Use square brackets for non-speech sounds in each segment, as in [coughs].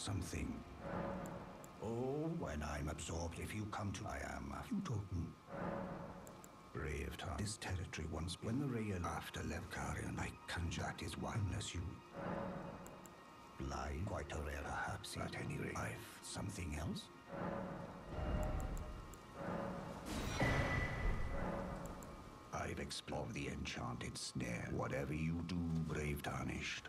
Something. Oh, when I'm absorbed, if you come to, I am. You don't. Brave time. This territory once when the real after Levkarian I conjure that is oneness you. Blind, quite a rare perhaps at any rate. I've something else? I've explored the enchanted snare. Whatever you do, brave tarnished.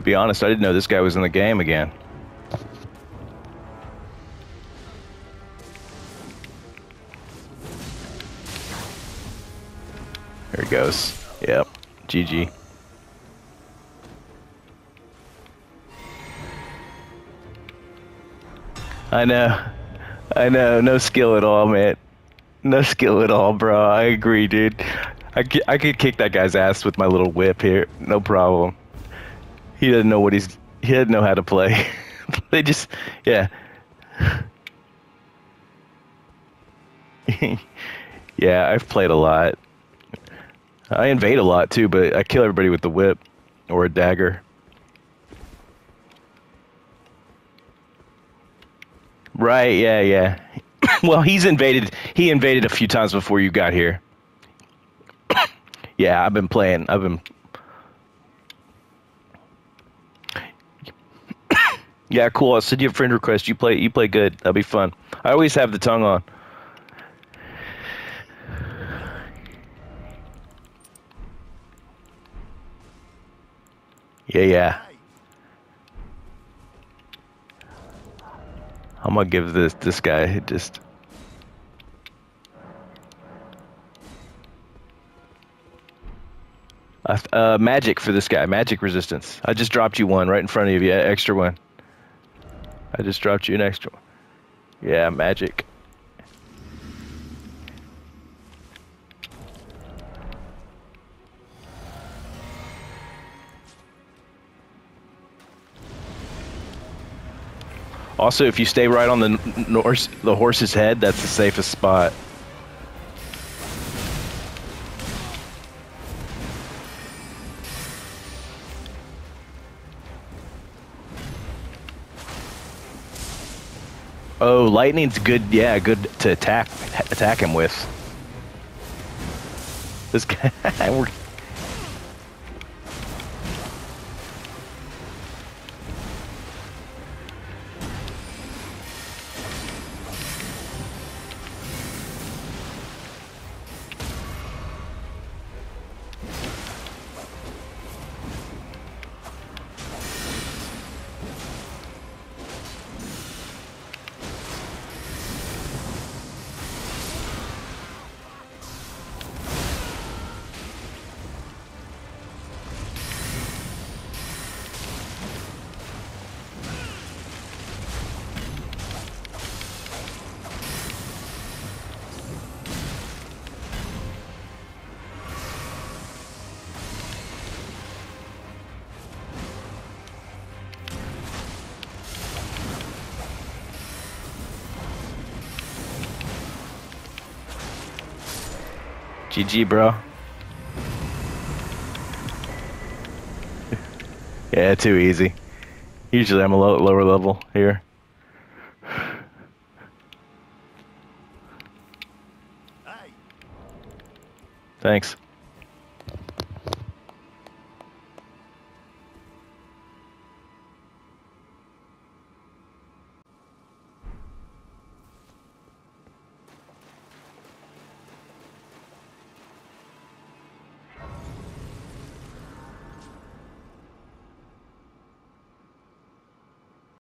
To be honest, I didn't know this guy was in the game again. There he goes. Yep. GG. I know. I know. No skill at all, man. No skill at all, bro. I agree, dude. I I could kick that guy's ass with my little whip here. No problem. He doesn't know what he's. He doesn't know how to play. [laughs] they just, yeah. [laughs] yeah, I've played a lot. I invade a lot too, but I kill everybody with the whip or a dagger. Right, yeah, yeah. [coughs] well, he's invaded. He invaded a few times before you got here. [coughs] yeah, I've been playing. I've been. Yeah, cool. I'll send you a friend request. You play. You play good. That'll be fun. I always have the tongue on. Yeah, yeah. I'm gonna give this this guy just. Uh, magic for this guy. Magic resistance. I just dropped you one right in front of you. Yeah, extra one. I just dropped you an extra one. Yeah, magic. Also, if you stay right on the the horse's head, that's the safest spot. Oh, lightning's good. Yeah, good to attack attack him with. This [laughs] guy, we're GG, bro. yeah, too easy. Usually I'm a low, lower level here.